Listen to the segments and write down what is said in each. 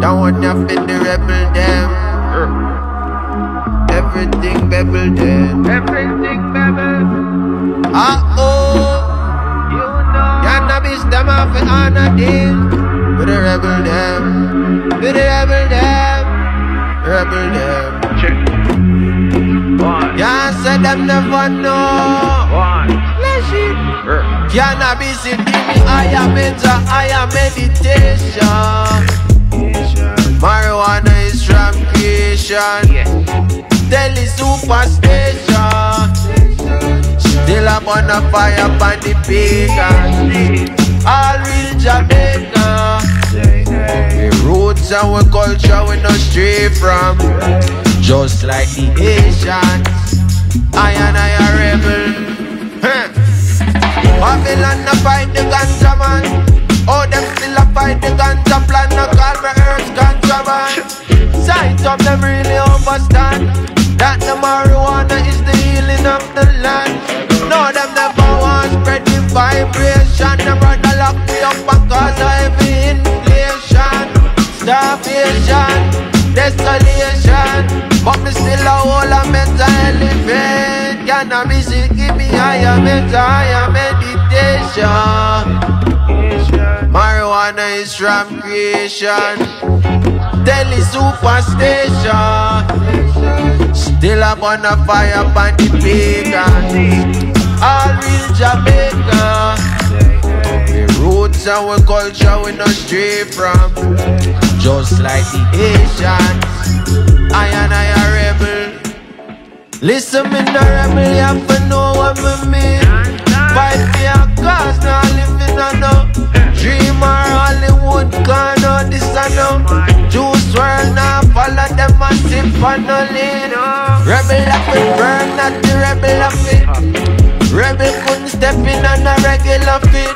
Don't want nothing the rebel them. Everything rebel them. Everything bevel. Ah oh. You know. Cannabis them off the honor deal. With the rebel them. With the rebel them. Rebel them. Check. One. Yeah, say them never know. One. Er. Cannabis it give me higher mental, higher meditation. Marijuana is from creation. Delhi superstation. Still up on a fire on the pagan. All real Jamaica. We roots and we culture we no stray from. Just like the Asians. I and I a rebel. Huh. Babylon a fight the ganja man. Oh, them still a fight the ganja plan. No call me herbs ganja man. Sight up them really understand that the marijuana is the healing of the land. No, them never want spread the vibration. Them rather lock me up cause of heavy inflation, starvation, desolation. But me still a whole a mental elephant. Cannabis it give me higher mental, higher meditation. Marijuana is from creation. Delhi superstation. Still up on a fire by the pagan. All real Jamaica. We roots and we culture we no stray from. Just like the Asians. I and I a rebel. Listen, me no rebel, you have to know what me mean. And sip on no lean Rebel up it, burn, not the rebel of it Rebel couldn't step in on a regular fit.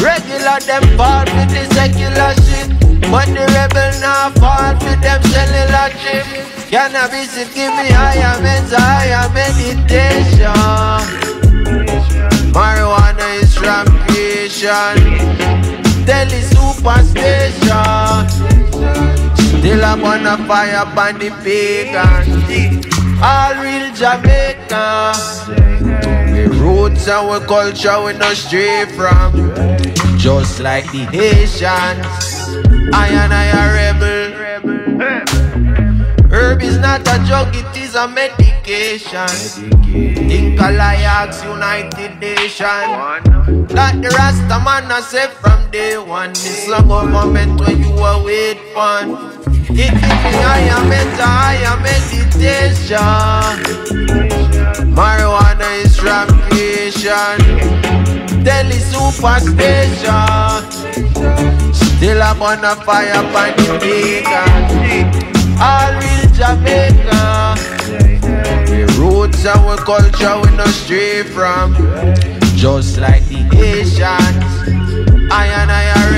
Regular them fall with the secular shit. But the rebel now fall with them cellular chip. Cannabis it give me higher mental, higher meditation. Marijuana is from creation Delhi superstation Still up a fire on the pagan All real Jamaica We roots and we culture we no stray from Just like the Haitians I and I a rebel Herb is not a drug, it is a medication. Think a Alliance United Nation. Like the Rasta man I say from day one. This a government when you are wait for. It give me higher mental, higher meditation. Marijuana is from creation. Delhi superstation. Still up on a fire by the pagan. All real Jamaica. We roots and we culture we no stray from. Just like the Asians. I and I are